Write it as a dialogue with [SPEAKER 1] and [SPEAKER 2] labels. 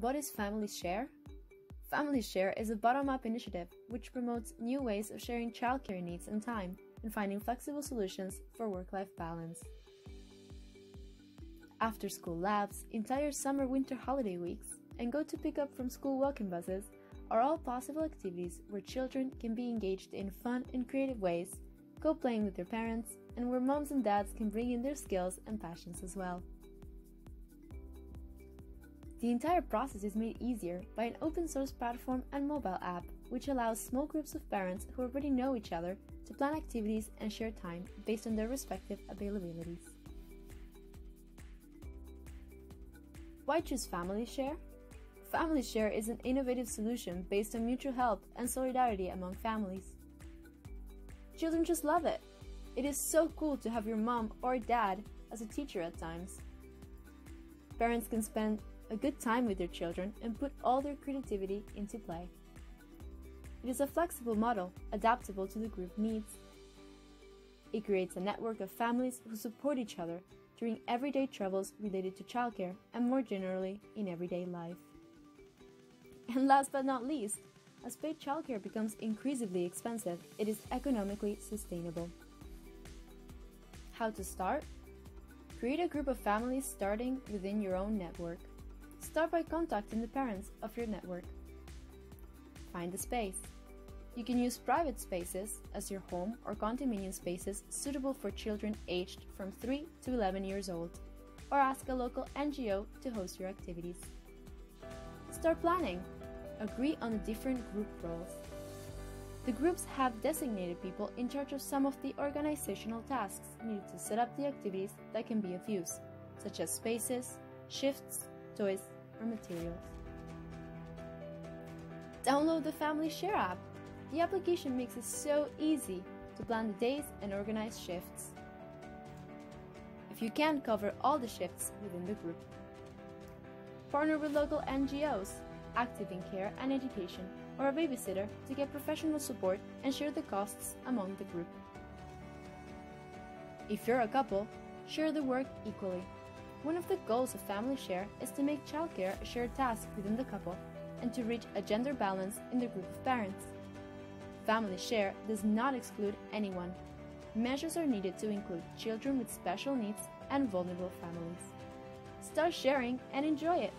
[SPEAKER 1] What is Family Share? Family Share is a bottom up initiative which promotes new ways of sharing childcare needs and time and finding flexible solutions for work life balance. After school labs, entire summer winter holiday weeks, and go to pick up from school welcome buses are all possible activities where children can be engaged in fun and creative ways, go playing with their parents, and where moms and dads can bring in their skills and passions as well. The entire process is made easier by an open source platform and mobile app, which allows small groups of parents who already know each other to plan activities and share time based on their respective availabilities. Why choose Family Share? Family Share is an innovative solution based on mutual help and solidarity among families. Children just love it. It is so cool to have your mom or dad as a teacher at times. Parents can spend a good time with their children and put all their creativity into play. It is a flexible model, adaptable to the group needs. It creates a network of families who support each other during everyday troubles related to childcare and more generally in everyday life. And last but not least, as paid childcare becomes increasingly expensive, it is economically sustainable. How to start? Create a group of families starting within your own network. Start by contacting the parents of your network. Find a space. You can use private spaces as your home or condominium spaces suitable for children aged from 3 to 11 years old, or ask a local NGO to host your activities. Start planning. Agree on the different group roles. The groups have designated people in charge of some of the organizational tasks needed to set up the activities that can be of use, such as spaces, shifts, toys, or materials. Download the Family Share app. The application makes it so easy to plan the days and organize shifts. If you can't cover all the shifts within the group, partner with local NGOs active in care and education or a babysitter to get professional support and share the costs among the group. If you're a couple, share the work equally. One of the goals of Family Share is to make childcare a shared task within the couple and to reach a gender balance in the group of parents. Family Share does not exclude anyone. Measures are needed to include children with special needs and vulnerable families. Start sharing and enjoy it!